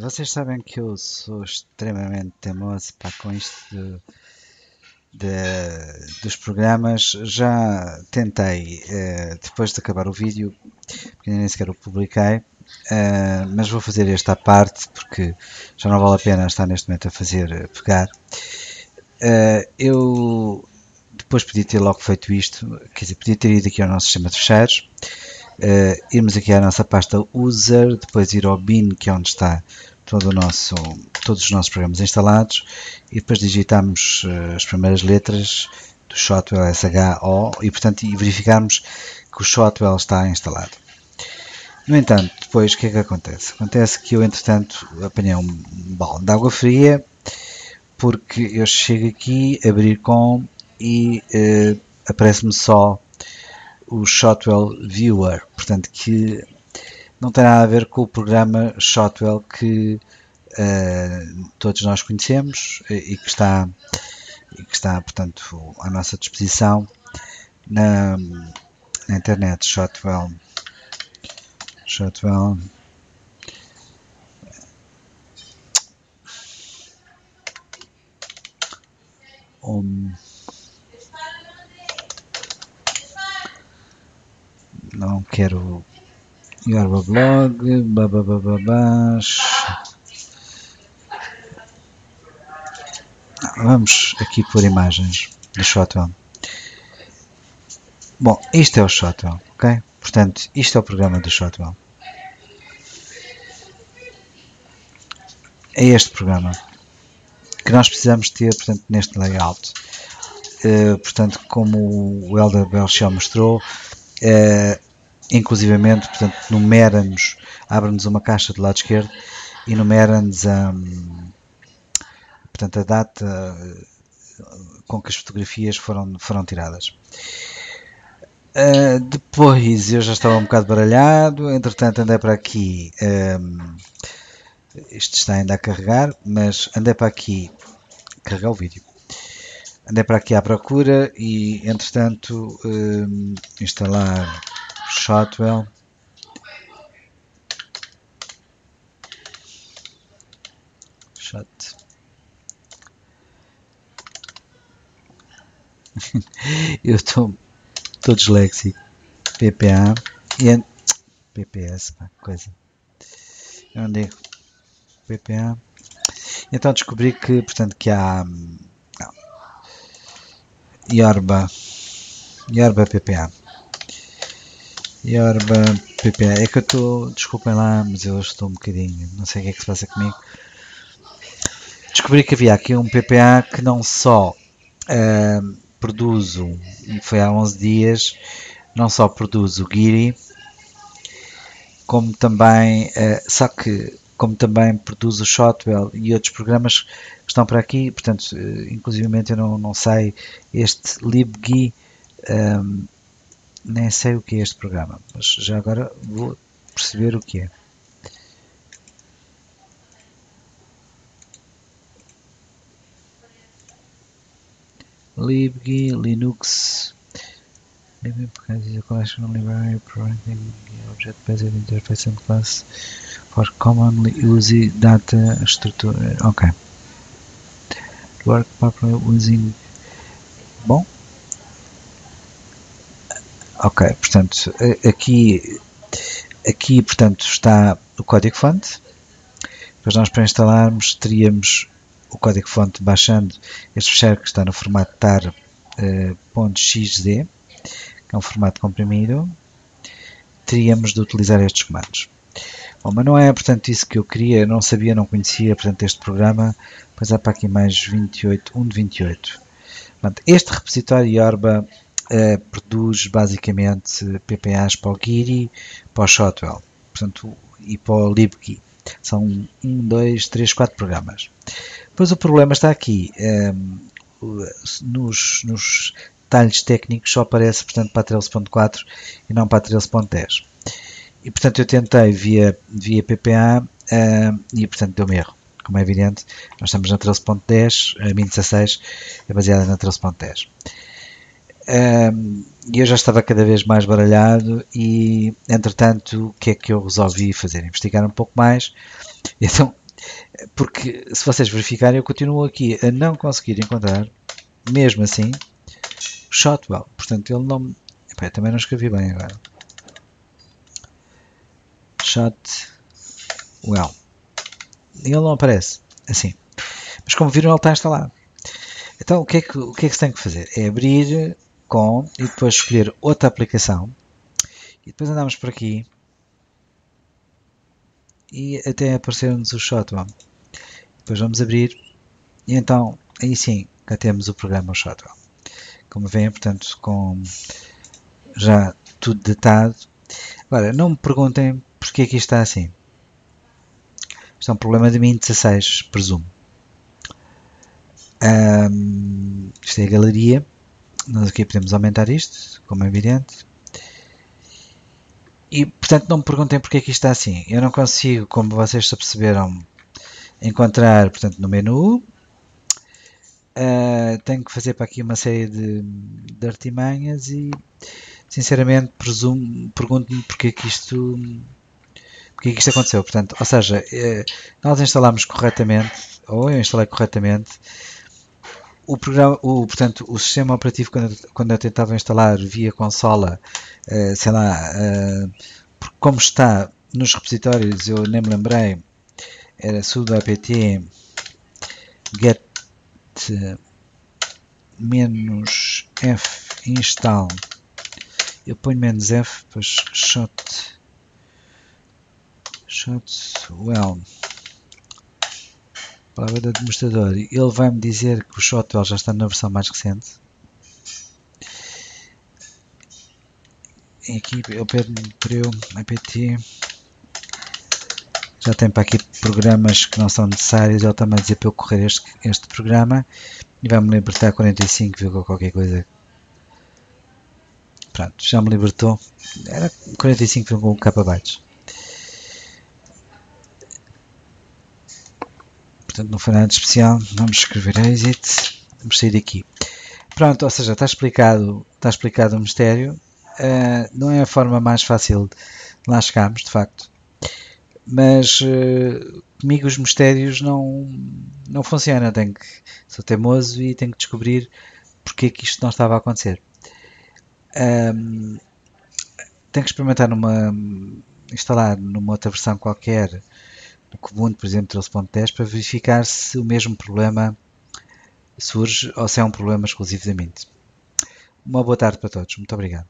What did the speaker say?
Vocês sabem que eu sou extremamente teimoso para com isto de, de, dos programas. Já tentei, eh, depois de acabar o vídeo, porque nem sequer o publiquei, eh, mas vou fazer esta parte porque já não vale a pena estar neste momento a fazer eh, pegar. eu depois podia ter logo feito isto, quer dizer, podia ter ido aqui ao nosso sistema de fecheiros uh, irmos aqui à nossa pasta user, depois ir ao bin, que é onde está todo o nosso, todos os nossos programas instalados, e depois digitamos uh, as primeiras letras do Shotwell SHO e, portanto, e verificarmos que o Shotwell está instalado. No entanto, depois o que é que acontece? Acontece que eu, entretanto, apanhei um balão de água fria, porque eu chego aqui, abrir com e uh, aparece-me só o Shotwell Viewer, portanto que não tem nada a ver com o programa Shotwell que uh, todos nós conhecemos e que está, e que está portanto, à nossa disposição na, na internet. Shotwell, Shotwell um, não quero Garba Blog, babababás. Vamos aqui por imagens do Shotwell. Bom, isto é o Shotwell, ok? Portanto, isto é o programa do Shotwell. É este programa que nós precisamos ter, portanto, neste layout. Uh, portanto, como o Elder Belchel mostrou, uh, inclusivamente, portanto, numera-nos, abre-nos uma caixa do lado esquerdo e numera-nos um, portanto, a data eh, com que as fotografias foram, foram tiradas. Uh, depois eu já estava um bocado baralhado, entretanto andei para aqui, um, isto está ainda a carregar, mas andei para aqui, carregar o vídeo, andei para aqui à procura e entretanto um, instalar Shotwell. Shot. Eu estou todo disléxico. PPA e PPS, pá, coisa. Digo PPA. Então descobri que, portanto, que há não, Yorba, Yorba PPA. Yorba PPA. É que eu estou, desculpem lá, mas eu estou um bocadinho, não sei o que é que se passa comigo. Descobri que havia aqui um PPA que não só uh, produz, foi há 11 dias, não só produz o Giri, como também, uh, só que como também produz o Shotwell e outros programas que estão por aqui, portanto, uh, eu não, não sei, este libgui um, nem sei o que é este programa, mas já agora vou perceber o que é. libg linux. Collection library providing object based interface and class for commonly used data structure. Ok. Work properly using bom Ok, portanto, aqui, aqui portanto, está o código-fonte. Depois nós para instalarmos teríamos o código-fonte baixando este fecheiro que está no formato tar.xz, que é um formato comprimido. Teríamos de utilizar estes comandos. Bom, mas não é portanto isso que eu queria, não sabia, não conhecia portanto este programa, pois há para aqui mais 28, 1 de 28. Portanto, este repositório Yorba uh, produz basicamente PPAs para o Giri, para o Shotwell portanto, e para o LibGui. São 1, 2, 3, 4 programas. Depois o problema está aqui. Um, ehm, nos, nos detalhes técnicos só aparece portanto, para a 13.4 e não para a 13.10. E portanto eu tentei via, via PPA uh, e portanto deu-me erro. Como é evidente, nós estamos na 13.10, a Min 16 é baseada na 13.10. E eu já estava cada vez mais baralhado e, entretanto, o que é que eu resolvi fazer? Investigar um pouco mais. Então, porque se vocês verificarem, eu continuo aqui a não conseguir encontrar, mesmo assim, Shotwell. Portanto, ele não... Epá, também não escrevi bem agora. Shotwell. Ele não aparece assim. Mas como viram, ele está instalado. Então, o que, é que, o que é que se tem que fazer? É abrir com e depois escolher outra aplicação. E depois andamos por aqui e até aparecer-nos o Shotwell. Depois vamos abrir e então aí sim cá temos o programa Shotwell. Como veem, portanto, com já tudo datado. Agora, não me perguntem porque aqui está assim. Isto é um problema de mim 16, presumo. Um, isto é a galeria. Nós aqui podemos aumentar isto, como é evidente. E, portanto, não me perguntem porque é que isto está assim. Eu não consigo, como vocês já perceberam, encontrar, portanto, no menu. Uh, tenho que fazer para aqui uma série de, de artimanhas e, sinceramente, presumo, pergunto-me porque é que isto porque é que isto aconteceu. Portanto, ou seja, eh, nós instalamos corretamente, ou eu instalei corretamente, o programa, o, portanto, o sistema operativo quando, quando eu tentava instalar via consola, uh, sei lá, uh, como está nos repositórios, eu nem me lembrei, era sudo apt get menos f install. Eu ponho menos f depois shot shotwell palavra do administrador, ele vai me dizer que o Shotwell já está na versão mais recente. E aqui ele pede-me para eu apt já tem para aqui programas que não são necessários, ele está-me dizer para eu correr este, este programa e vai-me libertar 45, qualquer coisa. Pronto, já me libertou. Era 45,1 KB. Portanto, não foi nada especial. Vamos escrever exit. Vamos sair daqui. Pronto, ou seja, está explicado, está explicado o mistério. Uh, não é a forma mais fácil de lá chegarmos, de facto. Mas uh, comigo os mistérios não, não funcionam. Tenho que, sou teimoso e tenho que descobrir porque é que isto não estava a acontecer. Um, tenho que experimentar numa instalar numa outra versão qualquer Kubuntu, por exemplo, 13.10, para verificar se o mesmo problema surge ou se é um problema Mint. Uma boa tarde para todos. Muito obrigado.